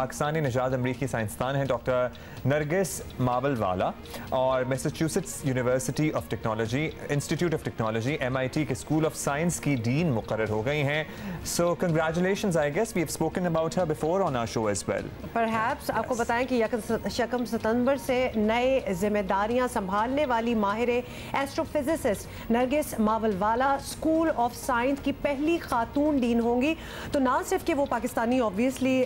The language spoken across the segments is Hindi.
पाकिस्तानी निजात अमरीकी साइंसदान हैं डॉक्टर नरगिस मावल वाला और Massachusetts University of Technology Institute of Technology MIT के स्कूल ऑफ़ साइंस की डीन मुकर हो गई हैं। So congratulation I guess we have spoken about her before on our show as well perhaps आपको बताएँ कि शकम सितंबर से नए जिम्मेदारियाँ संभालने वाली माहिर एस्ट्रोफिजिसिस्ट नरगिस मावल वाला स्कूल ऑफ़ साइंस की पहली खातून डीन होंगी। तो ना सिर्फ़ कि वो पाकिस्तानी ऑब्वियसली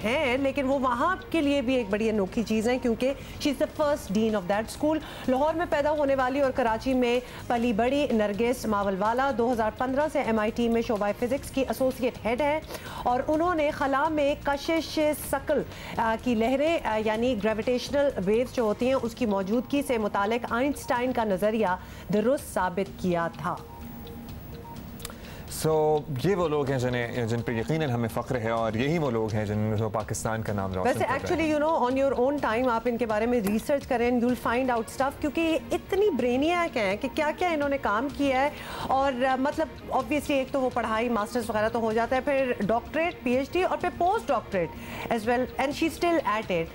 हैं लेकिन वो वहाँ के लिए भी एक बड़ी अनोखी चीज़ है, क्योंकि she is the first dean of that school Lahore में पैदा होने वाली और कराची में पली बड़ी नरगिस मावलवाला 2015 से एमआईटी में शोबा फिज़िक्स की एसोसिएट हेड है और उन्होंने खला में कशिश सकल की लहरें यानी ग्रेविटेशनल वेव्स जो होती हैं, उसकी मौजूदगी से मुतल आइंस्टाइन का नज़रिया दुरुस्त साबित किया था। सो so, ये वो लोग हैं जिन्हें जिन पर यकीन हमें फ़ख्र है और यही वो लोग हैं जिन जो पाकिस्तान का नाम वैसे actually you know on your own time आप इनके बारे में रिसर्च करें you will find out stuff क्योंकि ये इतनी ब्रेनियक हैं कि क्या क्या इन्होंने काम किया है और uh, मतलब ऑब्वियसली एक तो वो पढ़ाई मास्टर्स वगैरह तो हो जाता है फिर डॉक्टरेट पी और फिर post doctorate as well and she still at it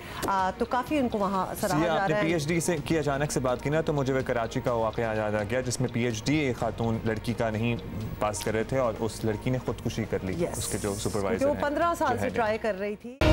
तो काफ़ी उनको वहाँ सराहा जा रहा है। पीएचडी से की अचानक से बात की ना तो मुझे वह कराची का वाक़ याद आ गया जिसमें पीएचडी एक खातून लड़की का नहीं पास कर थे और उस लड़की ने खुदकुशी कर ली yes. उसके जो सुपरवाइजर वो पंद्रह साल से ट्राई कर रही थी